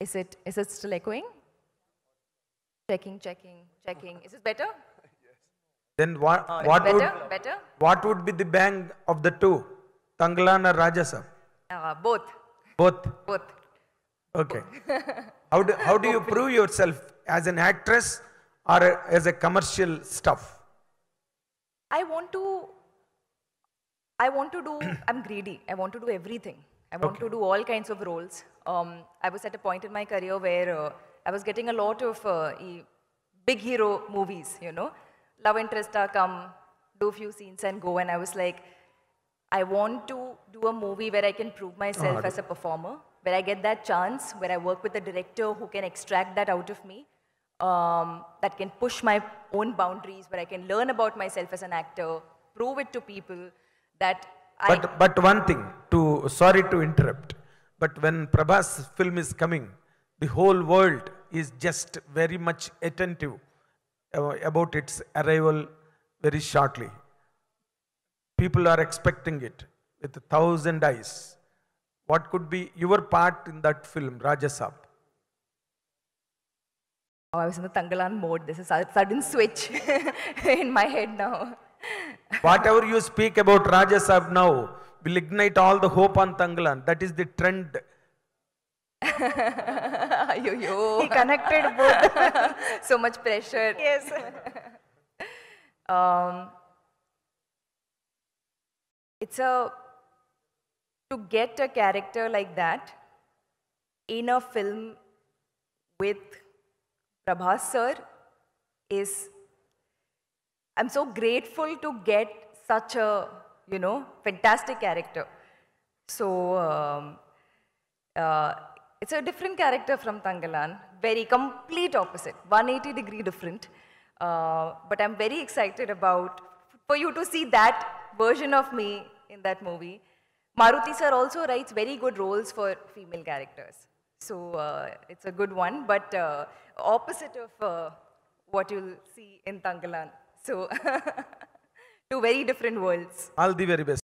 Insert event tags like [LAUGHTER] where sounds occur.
Is it, is it still echoing? Checking, checking, checking. Is it better? Yes. [LAUGHS] Then what, what, better? would, Better? what would be the bang of the two? Thangalaan or RajaSaab? Uh, both. Both. Both. Okay. how, do, how do you [LAUGHS] prove yourself as an actress or as a commercial stuff? I want to, I want to do, I'm greedy. I want to do everything. I want to do all kinds of roles. Um, I was at a point in my career where uh, I was getting a lot of uh, big hero movies, you know. Love interest come, do a few scenes and go. And I was like, I want to do a movie where I can prove myself as a performer, where I get that chance, where I work with a director who can extract that out of me, um, that can push my own boundaries, where I can learn about myself as an actor, prove it to people that I. But, but one thing, to sorry to interrupt, but when Prabhas film is coming, the whole world is just very much attentive uh, about its arrival very shortly. People are expecting it with a thousand eyes. What could be your part in that film, RajaSaab? Oh, I was in the Thangalaan mode. This is a sudden switch [LAUGHS] in my head now. Whatever you speak about RajaSaab now will ignite all the hope on Thangalaan. That is the trend. [LAUGHS] yo, yo. He connected both. [LAUGHS] so much pressure. yes. [LAUGHS] Um, it's a to get a character like that in a film with Prabhas sir is I'm so grateful to get such a you know fantastic character. So um, uh, it's a different character from Thangalaan, very complete opposite, 180 degree different. Uh, but I'm very excited about for you to see that version of me in that movie. Maruthi sir also writes very good roles for female characters. So uh, it's a good one, but uh, opposite of uh, what you'll see in Thangalaan. So [LAUGHS] two very different worlds. All the very best.